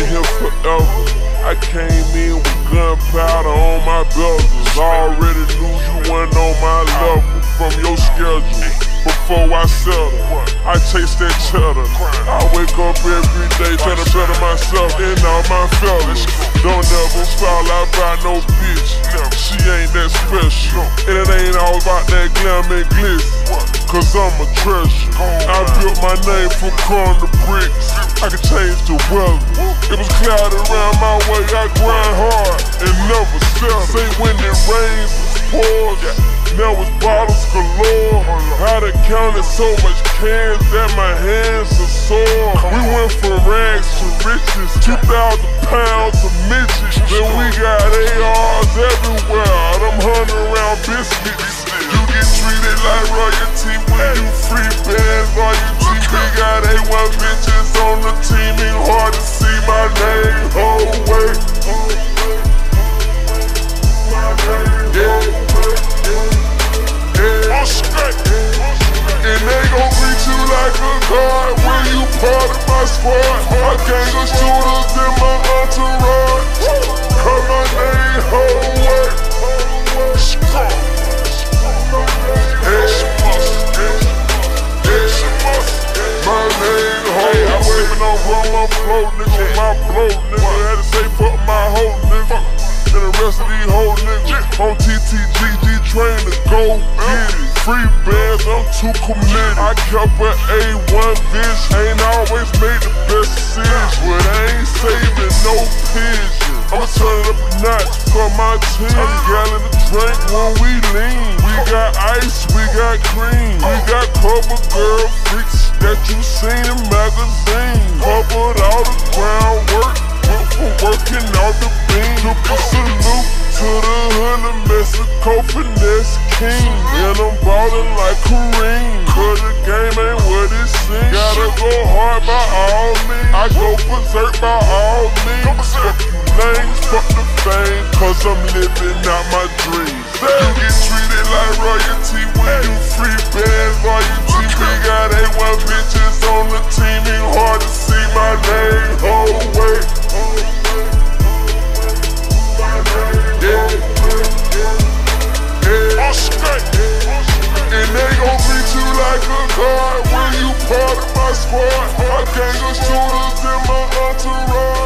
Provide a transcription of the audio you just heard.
been here forever. I came in with gunpowder on my bezels. Already knew you wasn't on my level from your schedule. Before I settle, I chase that cheddar. I wake up every day trying to better myself and all my fellas. Don't ever fall out by no bitch. She ain't that special. And it ain't all about that glam and glitz. Cause I'm a treasure. I built my name from corn to bricks. I can change the weather. It was cloudy around my way. I grind hard and never settle. Say when it rains, it pours. Now it's bottles galore. I done counted so much cans that my hands are sore. We went from rags to riches, 2,000 pounds of midgets. Then we got ARs my squad. I gang of shooters in my entourage. Call my name, whole work. My whole on rum, I'm flow, nigga, my blow, nigga. Had to say fuck my hoe, nigga. And the rest of these whole niggas on TTGG train to go get it. Free bands, I'm too committed. I kept an A1 bitch, ain't always made the best decisions. But I ain't saving no pigeon. I'ma turn up a notch for my team. Gallon of drink when we lean. We got ice, we got cream. We got cover girl freaks that you seen in magazines. Covered all the groundwork, built for working out the beam. Took a salute to the hood of Mexico finesse king. And I'm ballin' like Kareem. Cause the game ain't what it seems. Gotta go hard by all means. I go berserk by all means. Fuck you lanes, fuck the fame. Cause I'm living out my dreams. You get treated like royalty card when you part of my squad. My gang shooters in my entourage.